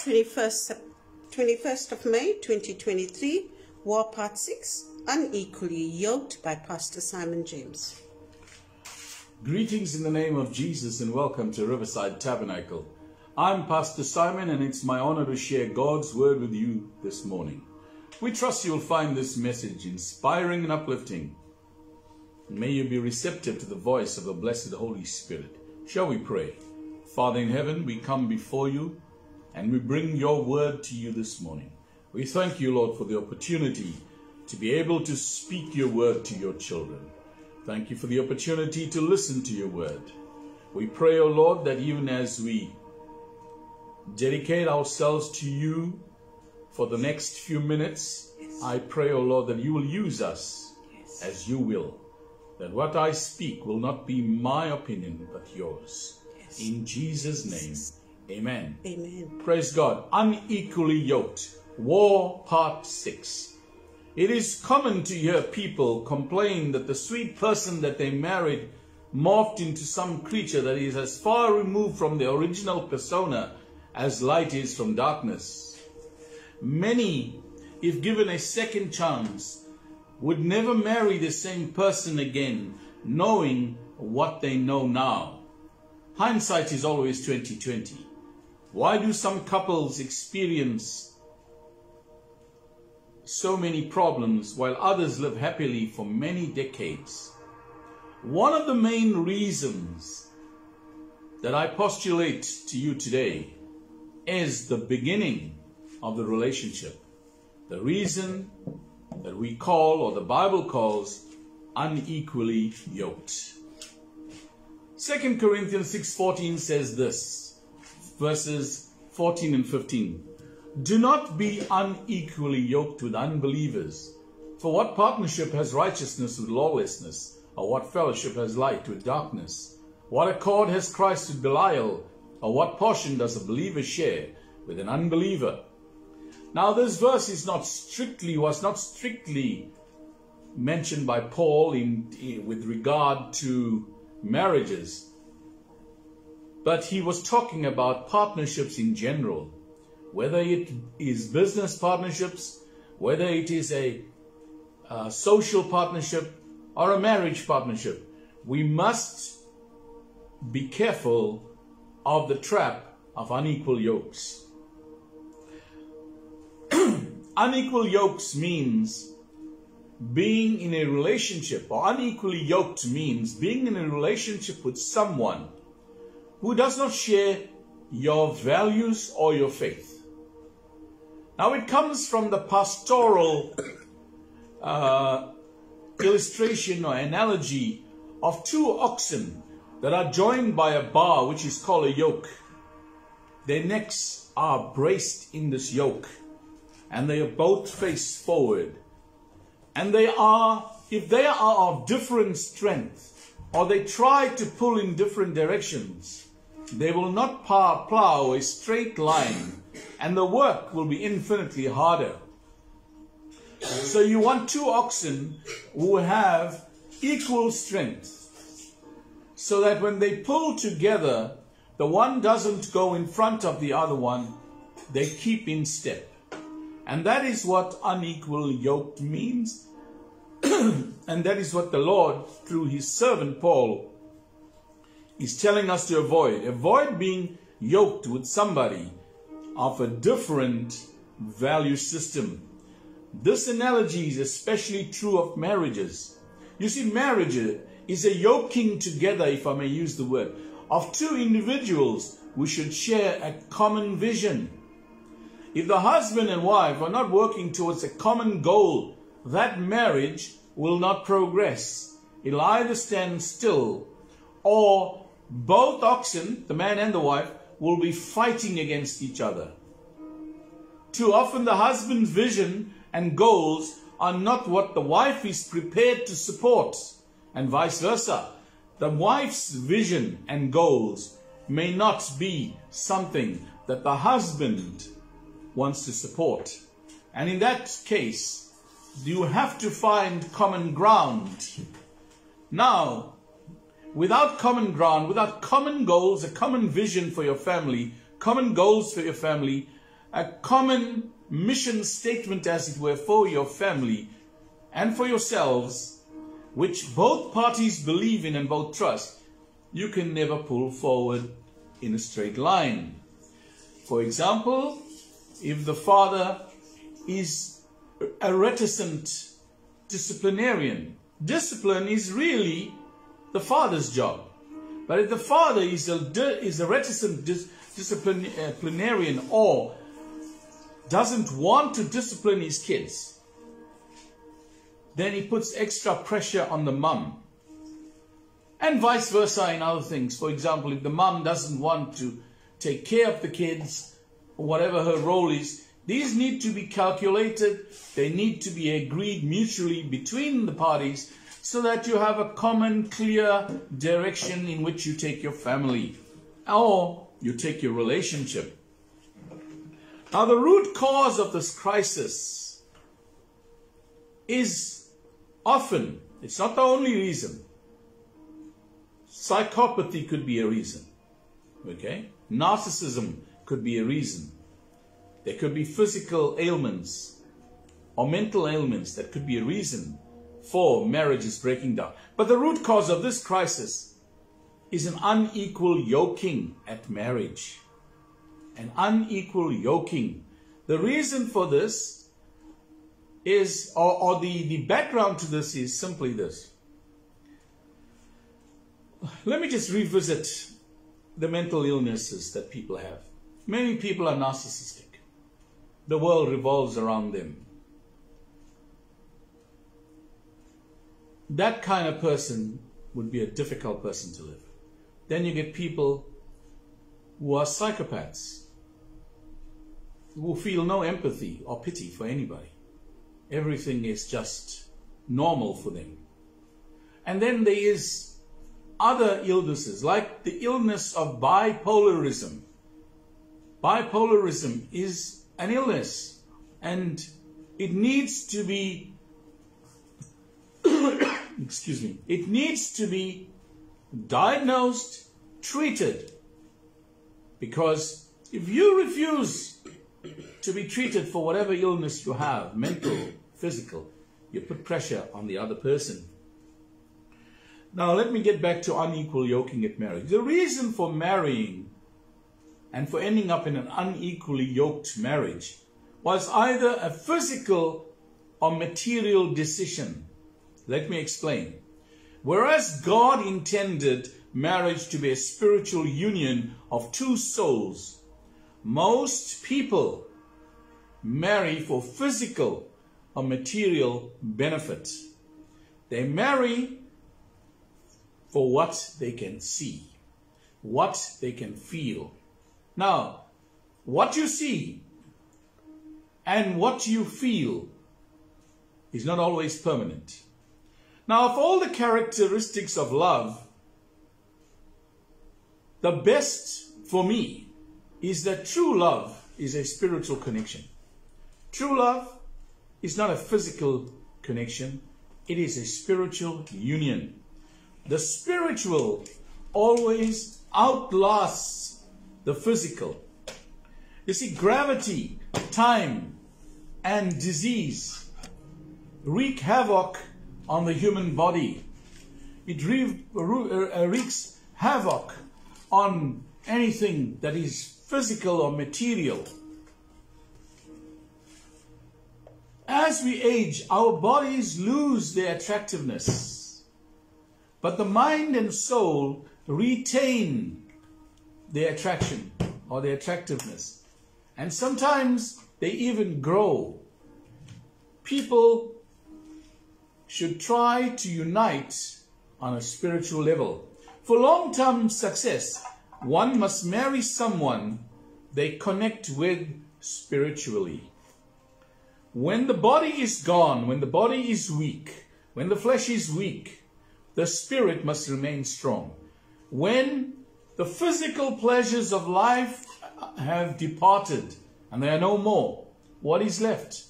21st, Sep- 21st of May 2023, War Part 6, Unequally Yoked by Pastor Simon James. Greetings in the name of Jesus and welcome to Riverside Tabernacle. I'm Pastor Simon and it's my honor to share God's word with you this morning. We trust you'll find this message inspiring and uplifting. May you be receptive to the voice of the blessed Holy Spirit. Shall we pray? Father in heaven, we come before you and we bring your word to you this morning. We thank you, Lord, for the opportunity to be able to speak your word to your children. Thank you for the opportunity to listen to your word. We pray, O Lord, that even as we dedicate ourselves to you for the next few minutes, I pray, O Lord, that you will use us as you will. That what I speak will not be my opinion, but yours. In Jesus' name, amen. Amen. Praise God. Unequally yoked. War Part 6. It is common to hear people complain that the sweet person that they married morphed into some creature that is as far removed from the original persona as light is from darkness. Many, if given a second chance, would never marry the same person again, knowing what they know now. Hindsight is always 2020. Why do some couples experience so many problems while others live happily for many decades? One of the main reasons that I postulate to you today is the beginning of the relationship. The reason that we call, or the Bible calls, unequally yoked. 2 Corinthians 6:14 says this, verses 14 and 15. Do not be unequally yoked with unbelievers. For what partnership has righteousness with lawlessness? Or what fellowship has light with darkness? What accord has Christ with Belial? Or what portion does a believer share with an unbeliever? Now this verse is not strictly, was not strictly mentioned by Paul in, in with regard to marriages, but he was talking about partnerships in general whether it is business partnerships, whether it is a, a social partnership or a marriage partnership, we must be careful of the trap of unequal yokes. unequal yokes means being in a relationship, or unequally yoked means being in a relationship with someone who does not share your values or your faith. Now it comes from the pastoral uh, illustration or analogy of two oxen that are joined by a bar which is called a yoke. Their necks are braced in this yoke and they are both faced forward. And they are, if they are of different strength or they try to pull in different directions, they will not plow a straight line and the work will be infinitely harder. So you want two oxen who have equal strength so that when they pull together, the one doesn't go in front of the other one, they keep in step. And that is what unequal yoke means. and that is what the Lord, through his servant Paul, is telling us to avoid. Avoid being yoked with somebody of a different value system. This analogy is especially true of marriages. You see, marriage is a yoking together, if I may use the word, of two individuals who should share a common vision. If the husband and wife are not working towards a common goal, that marriage will not progress. It'll either stand still or both oxen, the man and the wife, will be fighting against each other. Too often the husband's vision and goals are not what the wife is prepared to support, and vice versa. The wife's vision and goals may not be something that the husband wants to support. And in that case, you have to find common ground. Now, without common ground, without common goals, a common vision for your family, common goals for your family, a common mission statement, as it were, for your family and for yourselves, which both parties believe in and both trust, you can never pull forward in a straight line. For example, if the father is a reticent disciplinarian, discipline is really the father's job. But if the father is a, is a reticent dis, disciplinarian uh, or doesn't want to discipline his kids, then he puts extra pressure on the mum. And vice versa in other things. For example, if the mum doesn't want to take care of the kids, or whatever her role is, these need to be calculated. They need to be agreed mutually between the parties so that you have a common, clear direction in which you take your family or you take your relationship. Now, the root cause of this crisis is often, it's not the only reason. Psychopathy could be a reason. Okay? Narcissism could be a reason. There could be physical ailments or mental ailments that could be a reason for is breaking down. But the root cause of this crisis is an unequal yoking at marriage. An unequal yoking. The reason for this is, or, or the, the background to this is simply this. Let me just revisit the mental illnesses that people have. Many people are narcissistic. The world revolves around them. That kind of person would be a difficult person to live. Then you get people who are psychopaths, who feel no empathy or pity for anybody. Everything is just normal for them. And then there is other illnesses, like the illness of bipolarism. Bipolarism is an illness and it needs to be excuse me, it needs to be diagnosed, treated. Because if you refuse to be treated for whatever illness you have, mental, physical, you put pressure on the other person. Now, let me get back to unequal yoking at marriage. The reason for marrying and for ending up in an unequally yoked marriage was either a physical or material decision let me explain. Whereas God intended marriage to be a spiritual union of two souls, most people marry for physical or material benefit. They marry for what they can see, what they can feel. Now, what you see and what you feel is not always permanent. Now, of all the characteristics of love, the best for me is that true love is a spiritual connection. True love is not a physical connection, it is a spiritual union. The spiritual always outlasts the physical. You see, gravity, time, and disease wreak havoc on the human body. It uh, wreaks havoc on anything that is physical or material. As we age, our bodies lose their attractiveness, but the mind and soul retain their attraction or their attractiveness. And sometimes they even grow. People should try to unite on a spiritual level. For long-term success, one must marry someone they connect with spiritually. When the body is gone, when the body is weak, when the flesh is weak, the spirit must remain strong. When the physical pleasures of life have departed and they are no more, what is left?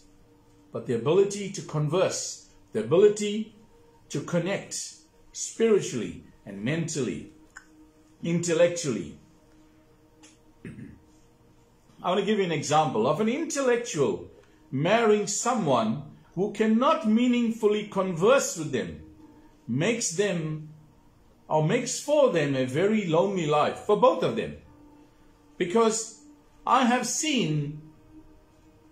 But the ability to converse the ability to connect spiritually and mentally, intellectually. I want to give you an example of an intellectual marrying someone who cannot meaningfully converse with them, makes them or makes for them a very lonely life for both of them. Because I have seen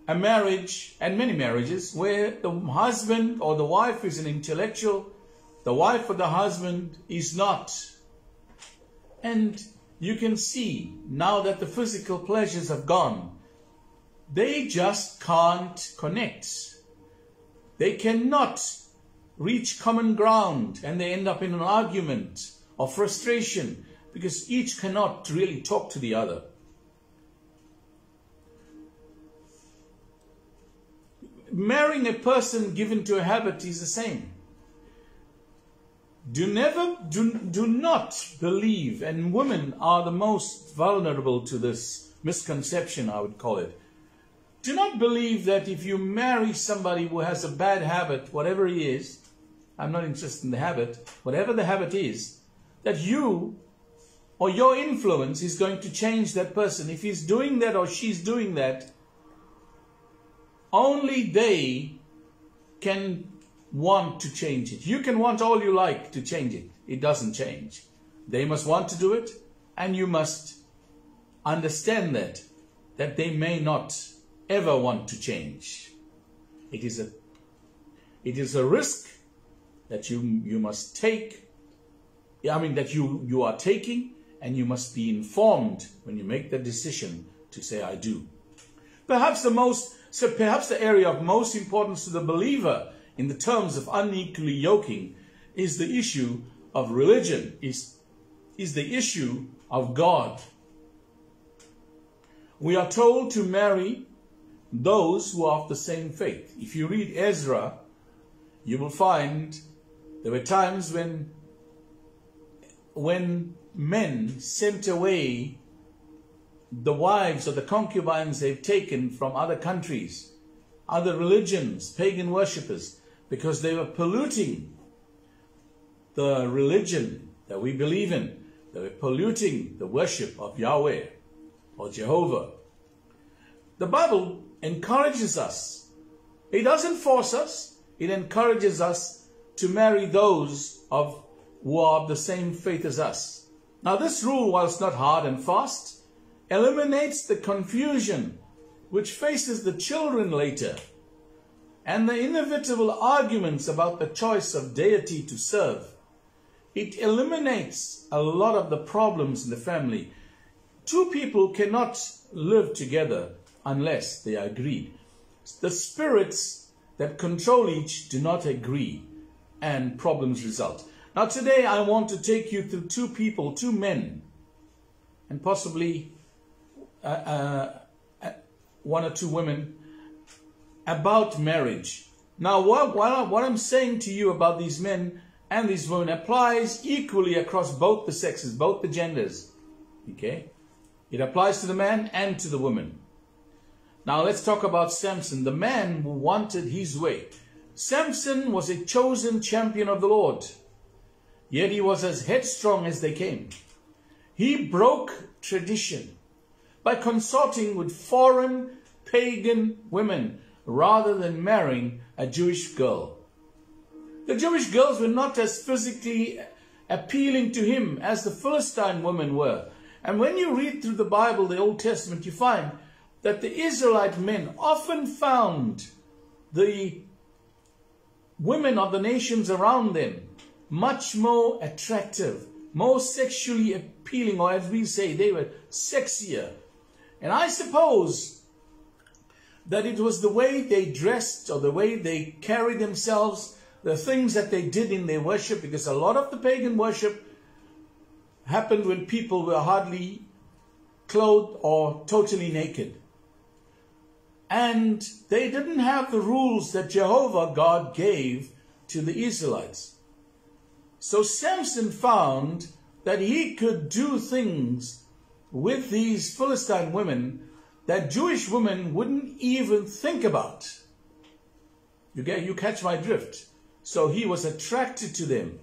a marriage and many marriages where the husband or the wife is an intellectual, the wife or the husband is not. And you can see now that the physical pleasures have gone, they just can't connect. They cannot reach common ground and they end up in an argument or frustration because each cannot really talk to the other. Marrying a person given to a habit is the same. Do never, do, do not believe, and women are the most vulnerable to this misconception, I would call it. Do not believe that if you marry somebody who has a bad habit, whatever he is, I'm not interested in the habit, whatever the habit is, that you or your influence is going to change that person. If he's doing that or she's doing that, only they can want to change it. You can want all you like to change it. It doesn't change. They must want to do it, and you must understand that, that they may not ever want to change. It is a, it is a risk that you, you must take, I mean, that you, you are taking, and you must be informed when you make the decision to say, I do. Perhaps the most, so perhaps the area of most importance to the believer in the terms of unequally yoking is the issue of religion, is, is the issue of God. We are told to marry those who are of the same faith. If you read Ezra, you will find there were times when when men sent away the wives or the concubines they've taken from other countries, other religions, pagan worshippers, because they were polluting the religion that we believe in. They were polluting the worship of Yahweh or Jehovah. The Bible encourages us. It doesn't force us. It encourages us to marry those of who are of the same faith as us. Now this rule, whilst not hard and fast, eliminates the confusion which faces the children later and the inevitable arguments about the choice of deity to serve. It eliminates a lot of the problems in the family. Two people cannot live together unless they are agreed. The spirits that control each do not agree and problems result. Now today I want to take you through two people, two men, and possibly uh, uh one or two women about marriage. Now, what, what, what I'm saying to you about these men and these women applies equally across both the sexes, both the genders. Okay? It applies to the man and to the woman. Now let's talk about Samson, the man who wanted his way. Samson was a chosen champion of the Lord, yet he was as headstrong as they came. He broke tradition by consorting with foreign pagan women rather than marrying a Jewish girl. The Jewish girls were not as physically appealing to him as the Philistine women were. And when you read through the Bible, the Old Testament, you find that the Israelite men often found the women of the nations around them much more attractive, more sexually appealing, or as we say, they were sexier. And I suppose that it was the way they dressed or the way they carried themselves, the things that they did in their worship, because a lot of the pagan worship happened when people were hardly clothed or totally naked. And they didn't have the rules that Jehovah God gave to the Israelites. So Samson found that he could do things with these Philistine women that Jewish women wouldn't even think about. You get, you catch my drift. So he was attracted to them.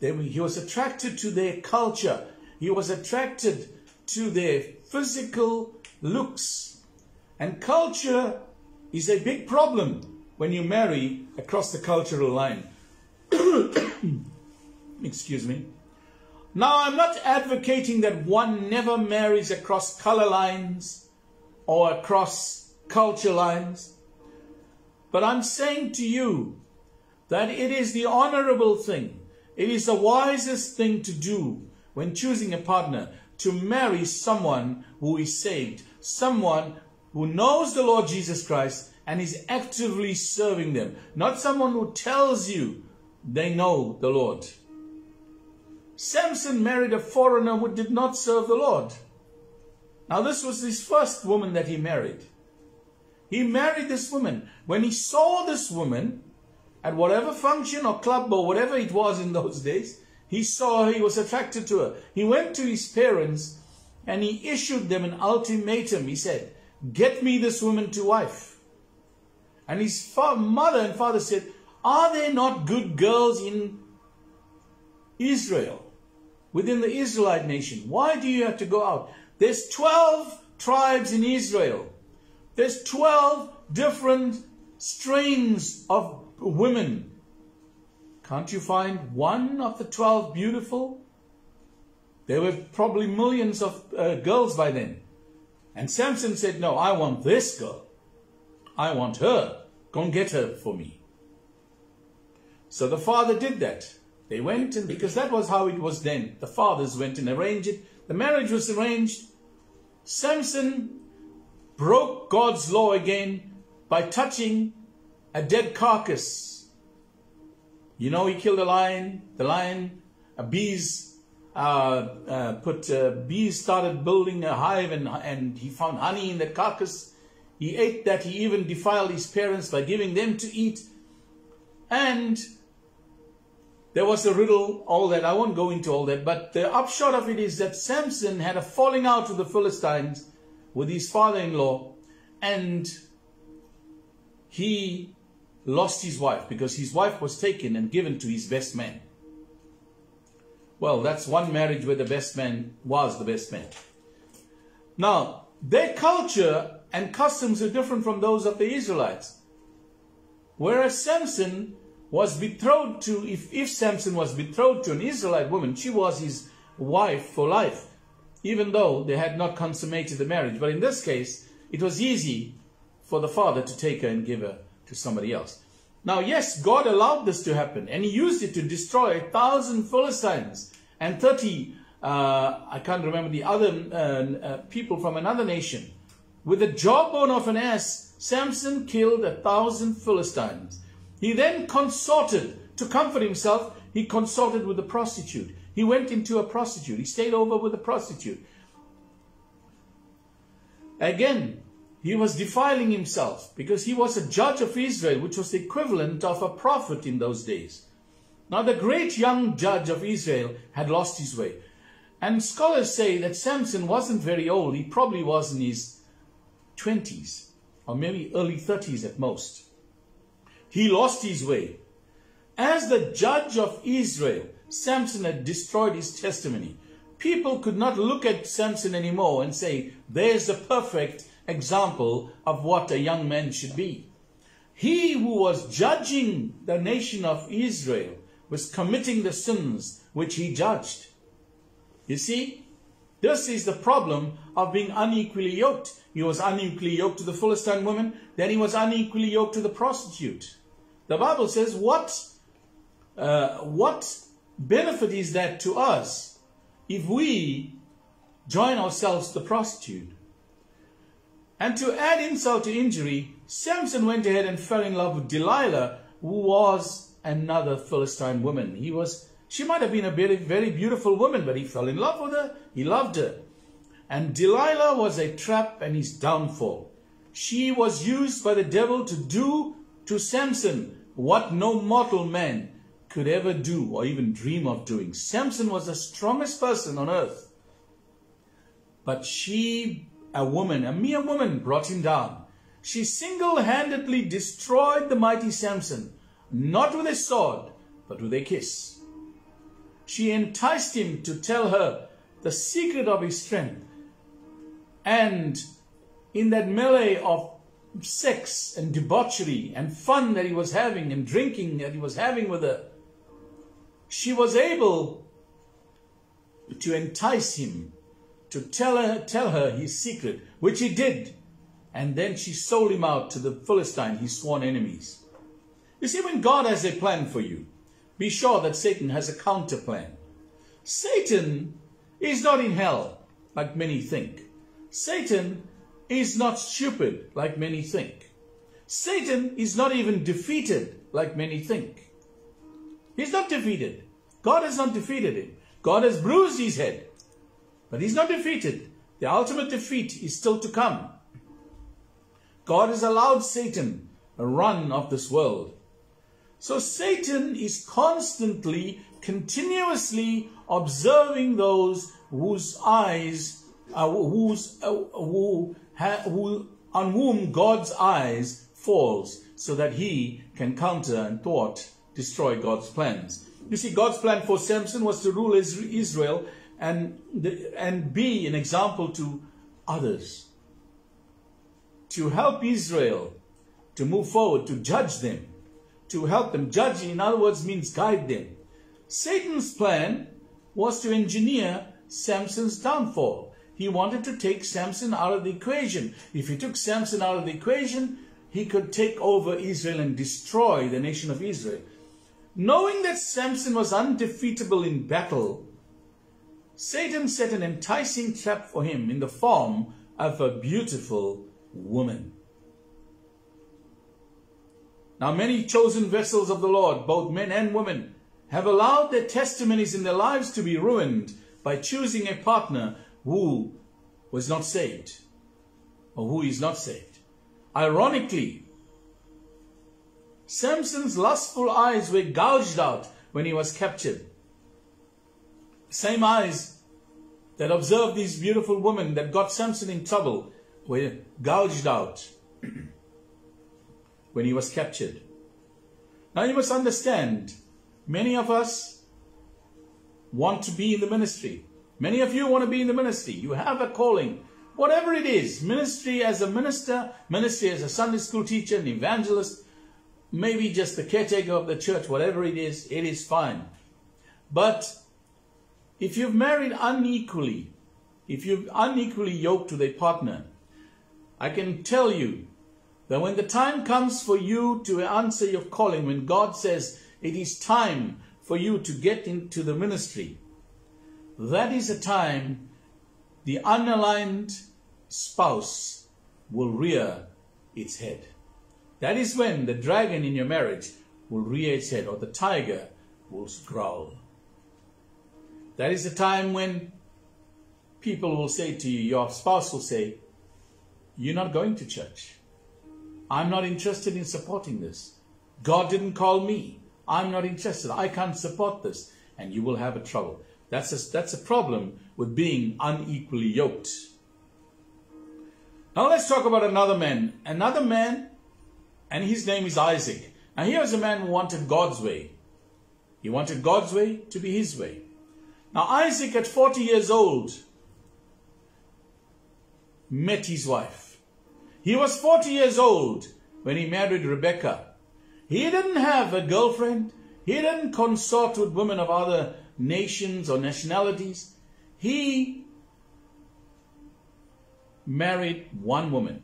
They, he was attracted to their culture. He was attracted to their physical looks. And culture is a big problem when you marry across the cultural line. Excuse me. Now, I'm not advocating that one never marries across color lines or across culture lines, but I'm saying to you that it is the honorable thing, it is the wisest thing to do when choosing a partner to marry someone who is saved, someone who knows the Lord Jesus Christ and is actively serving them, not someone who tells you they know the Lord. Samson married a foreigner who did not serve the Lord. Now, this was his first woman that he married. He married this woman. When he saw this woman at whatever function or club or whatever it was in those days, he saw her, he was attracted to her. He went to his parents and he issued them an ultimatum. He said, Get me this woman to wife. And his mother and father said, Are there not good girls in Israel? Within the Israelite nation. Why do you have to go out? There's 12 tribes in Israel. There's 12 different strains of women. Can't you find one of the 12 beautiful? There were probably millions of uh, girls by then. And Samson said, No, I want this girl. I want her. Go and get her for me. So the father did that. They went and because that was how it was then. The fathers went and arranged it. The marriage was arranged. Samson broke God's law again by touching a dead carcass. You know, he killed a lion. The lion, a bees, uh, uh, put uh, bees started building a hive, and and he found honey in the carcass. He ate that. He even defiled his parents by giving them to eat, and there was a riddle, all that. I won't go into all that. But the upshot of it is that Samson had a falling out with the Philistines, with his father-in-law, and he lost his wife because his wife was taken and given to his best man. Well, that's one marriage where the best man was the best man. Now, their culture and customs are different from those of the Israelites. Whereas Samson was betrothed to, if, if Samson was betrothed to an Israelite woman, she was his wife for life, even though they had not consummated the marriage. But in this case, it was easy for the father to take her and give her to somebody else. Now, yes, God allowed this to happen, and he used it to destroy a thousand Philistines and 30, uh, I can't remember the other uh, uh, people from another nation. With the jawbone of an ass, Samson killed a thousand Philistines. He then consorted to comfort himself. He consorted with a prostitute. He went into a prostitute. He stayed over with a prostitute. Again, he was defiling himself because he was a judge of Israel, which was the equivalent of a prophet in those days. Now, the great young judge of Israel had lost his way. And scholars say that Samson wasn't very old. He probably was in his 20s or maybe early 30s at most. He lost his way. As the judge of Israel, Samson had destroyed his testimony. People could not look at Samson anymore and say, there's a perfect example of what a young man should be. He who was judging the nation of Israel was committing the sins which he judged. You see, this is the problem of being unequally yoked. He was unequally yoked to the Philistine woman, then he was unequally yoked to the prostitute. The Bible says, what, uh, what benefit is that to us if we join ourselves to the prostitute? And to add insult to injury, Samson went ahead and fell in love with Delilah, who was another Philistine woman. He was, she might have been a very, very beautiful woman, but he fell in love with her. He loved her. And Delilah was a trap and his downfall. She was used by the devil to do to Samson what no mortal man could ever do or even dream of doing. Samson was the strongest person on earth. But she, a woman, a mere woman, brought him down. She single-handedly destroyed the mighty Samson, not with a sword, but with a kiss. She enticed him to tell her the secret of his strength And in that melee of sex and debauchery and fun that he was having and drinking that he was having with her, she was able to entice him to tell her, tell her his secret, which he did. And then she sold him out to the Philistine, his sworn enemies. You see, when God has a plan for you, be sure that Satan has a counter plan. Satan is not in hell, like many think. Satan is not stupid, like many think. Satan is not even defeated, like many think. He's not defeated. God has not defeated him. God has bruised his head. But he's not defeated. The ultimate defeat is still to come. God has allowed Satan a run of this world. So Satan is constantly, continuously observing those whose eyes, uh, whose, uh, who, ha, who, on whom God's eyes falls, so that he can counter and thwart, destroy God's plans. You see, God's plan for Samson was to rule Israel and, the, and be an example to others. To help Israel to move forward, to judge them, to help them. Judge, in other words, means guide them. Satan's plan was to engineer Samson's downfall. He wanted to take Samson out of the equation. If he took Samson out of the equation, he could take over Israel and destroy the nation of Israel. Knowing that Samson was undefeatable in battle, Satan set an enticing trap for him in the form of a beautiful woman. Now, many chosen vessels of the Lord, both men and women, have allowed their testimonies in their lives to be ruined by choosing a partner who was not saved or who is not saved. Ironically, Samson's lustful eyes were gouged out when he was captured. Same eyes that observed these beautiful women that got Samson in trouble were gouged out when he was captured. Now you must understand, many of us want to be in the ministry. Many of you want to be in the ministry. You have a calling. Whatever it is, ministry as a minister, ministry as a Sunday school teacher, an evangelist, maybe just the caretaker of the church, whatever it is, it is fine. But if you've married unequally, if you've unequally yoked to a partner, I can tell you that when the time comes for you to answer your calling, when God says it is time for you to get into the ministry, that is a time the unaligned spouse will rear its head. That is when the dragon in your marriage will rear its head or the tiger will growl. That is the time when people will say to you, your spouse will say, You're not going to church. I'm not interested in supporting this. God didn't call me. I'm not interested. I can't support this. And you will have a trouble. That's a, that's a problem with being unequally yoked. Now let's talk about another man. Another man, and his name is Isaac. Now here's a man who wanted God's way. He wanted God's way to be his way. Now Isaac at 40 years old met his wife. He was 40 years old when he married Rebecca. He didn't have a girlfriend. He didn't consort with women of other nations or nationalities. He married one woman.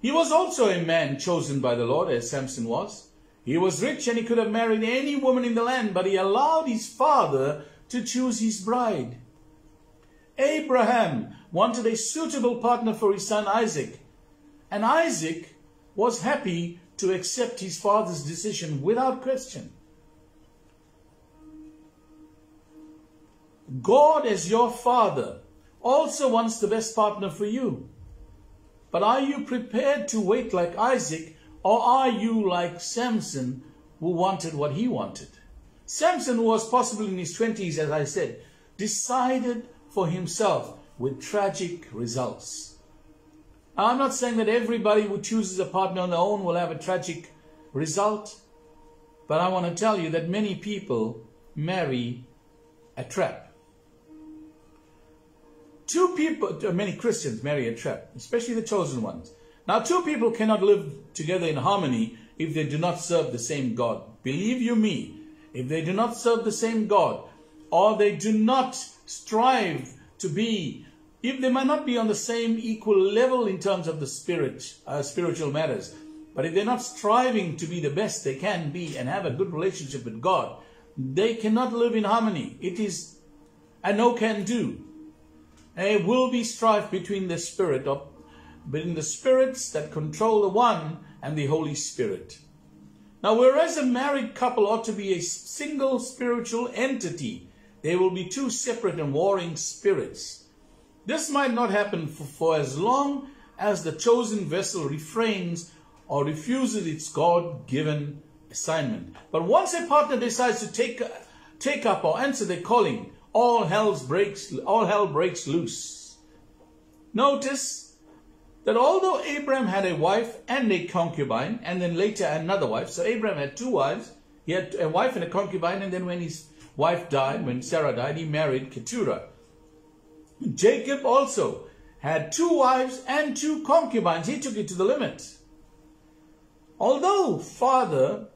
He was also a man chosen by the Lord, as Samson was. He was rich and he could have married any woman in the land, but he allowed his father to choose his bride. Abraham wanted a suitable partner for his son Isaac, and Isaac was happy to accept his father's decision without question. God, as your father, also wants the best partner for you. But are you prepared to wait like Isaac, or are you like Samson, who wanted what he wanted? Samson, who was possibly in his 20s, as I said, decided for himself with tragic results. I'm not saying that everybody who chooses a partner on their own will have a tragic result, but I want to tell you that many people marry a trap. Two people, uh, many Christians marry a trap, especially the chosen ones. Now, two people cannot live together in harmony if they do not serve the same God. Believe you me, if they do not serve the same God, or they do not strive to be, if they might not be on the same equal level in terms of the spirit, uh, spiritual matters, but if they're not striving to be the best they can be and have a good relationship with God, they cannot live in harmony. It is a no can do. There will be strife between the spirit of between the spirits that control the one and the Holy Spirit. Now, whereas a married couple ought to be a single spiritual entity, they will be two separate and warring spirits. This might not happen for, for as long as the chosen vessel refrains or refuses its God-given assignment. But once a partner decides to take, take up or answer their calling, all, hell's breaks, all hell breaks loose. Notice that although Abraham had a wife and a concubine, and then later another wife, so Abraham had two wives, he had a wife and a concubine, and then when his wife died, when Sarah died, he married Keturah. Jacob also had two wives and two concubines. He took it to the limit. Although father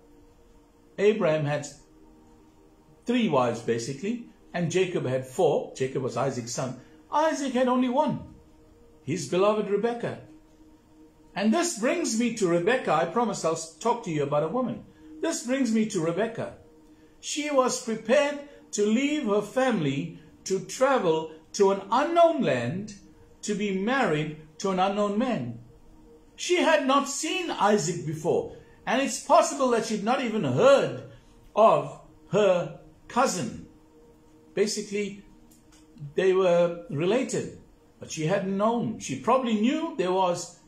Abraham had three wives basically, and Jacob had four, Jacob was Isaac's son, Isaac had only one his beloved Rebecca. And this brings me to Rebecca. I promise I'll talk to you about a woman. This brings me to Rebecca. She was prepared to leave her family to travel to an unknown land to be married to an unknown man. She had not seen Isaac before, and it's possible that she'd not even heard of her cousin. Basically, they were related. But she hadn't known. She probably knew there was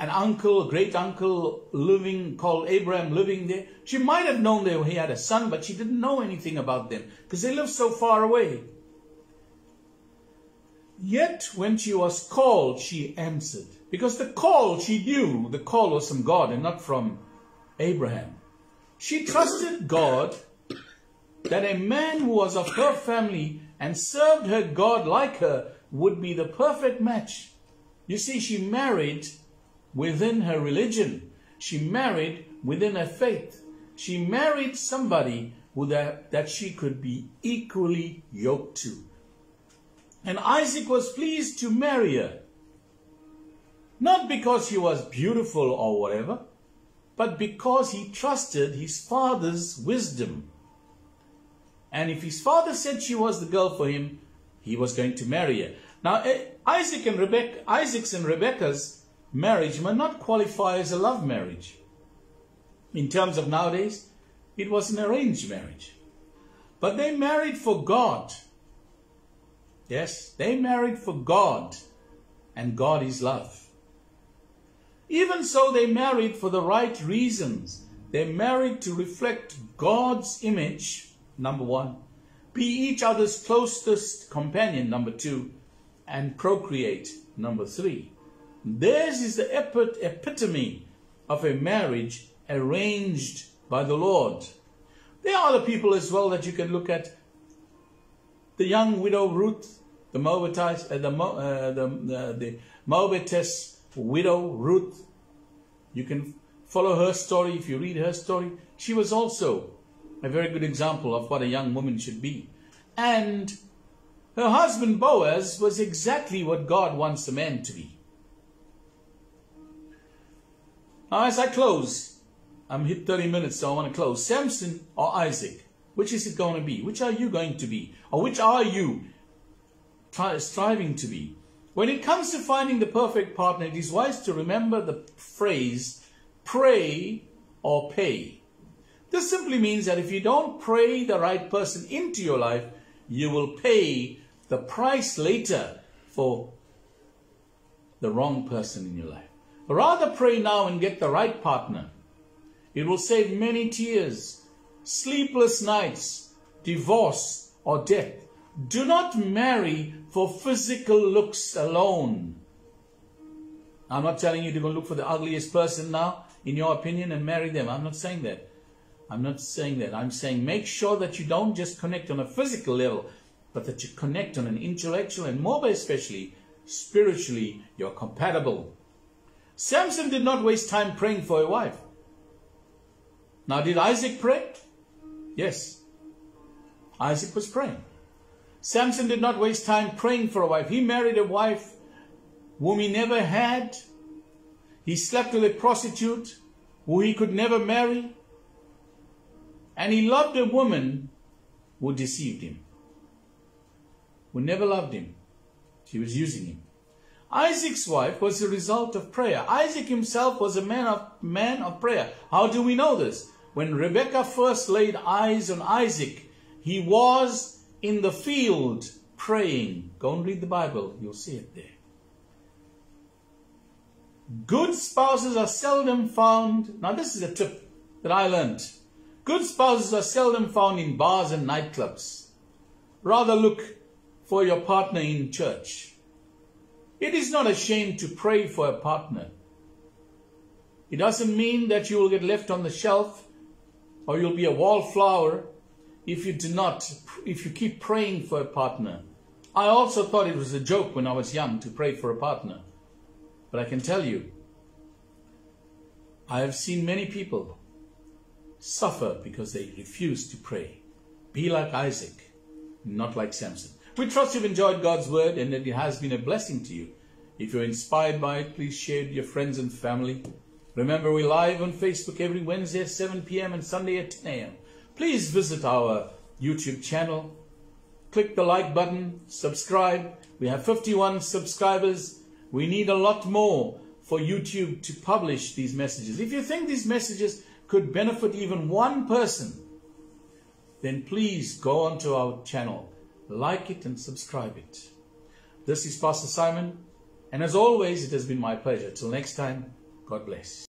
an uncle, a great uncle living called Abraham living there. She might have known that he had a son, but she didn't know anything about them because they lived so far away. Yet when she was called, she answered. Because the call, she knew the call was from God and not from Abraham. She trusted God that a man who was of her family and served her God like her would be the perfect match. You see, she married within her religion. She married within her faith. She married somebody who that, that she could be equally yoked to. And Isaac was pleased to marry her. Not because she was beautiful or whatever, but because he trusted his father's wisdom. And if his father said she was the girl for him, he was going to marry her. Now, eh, Isaac and Rebecca, Isaac's and Rebecca's marriage might not qualify as a love marriage. In terms of nowadays, it was an arranged marriage. But they married for God. Yes, they married for God, and God is love. Even so, they married for the right reasons. They married to reflect God's image, number one, be each other's closest companion, number two, and procreate, number three. Theirs is the epitome of a marriage arranged by the Lord. There are other people as well that you can look at. The young widow Ruth, the Moabitess, uh, the, uh, the, the, the Moabitess widow Ruth. You can follow her story if you read her story. She was also a very good example of what a young woman should be. And her husband Boaz was exactly what God wants a man to be. Now, as I close, I'm hit 30 minutes, so I want to close. Samson or Isaac? Which is it going to be? Which are you going to be? Or which are you striving to be? When it comes to finding the perfect partner, it is wise to remember the phrase pray or pay. This simply means that if you don't pray the right person into your life, you will pay the price later for the wrong person in your life. Rather pray now and get the right partner. It will save many tears, sleepless nights, divorce, or death. Do not marry for physical looks alone. I'm not telling you to go look for the ugliest person now, in your opinion, and marry them. I'm not saying that. I'm not saying that. I'm saying make sure that you don't just connect on a physical level. but that you connect on an intellectual and more especially spiritually, you're compatible. Samson did not waste time praying for a wife. Now, did Isaac pray? Yes. Isaac was praying. Samson did not waste time praying for a wife. He married a wife whom he never had. He slept with a prostitute who he could never marry. And he loved a woman who deceived him, who never loved him. She was using him. Isaac's wife was the result of prayer. Isaac himself was a man of, man of prayer. How do we know this? When Rebekah first laid eyes on Isaac, he was in the field praying. Go and read the Bible, you'll see it there. Good spouses are seldom found. Now, this is a tip that I learned. Good spouses are seldom found in bars and nightclubs. Rather look for your partner in church. It is not a shame to pray for a partner. It doesn't mean that you will get left on the shelf or you'll be a wallflower if you do not, if you keep praying for a partner. I also thought it was a joke when I was young to pray for a partner. But I can tell you, I have seen many people suffer because they refuse to pray. Be like Isaac, not like Samson. We trust you've enjoyed God's word and that it has been a blessing to you. If you're inspired by it, please share it with your friends and family. Remember, we're live on Facebook every Wednesday at 7 p.m. and Sunday at 10 a.m. Please visit our YouTube channel. Click the like button, subscribe. We have 51 subscribers. We need a lot more for YouTube to publish these messages. If you think these messages could benefit even one person, then please go onto our channel like it and subscribe it. This is Pastor Simon, and as always, it has been my pleasure. Till next time, God bless.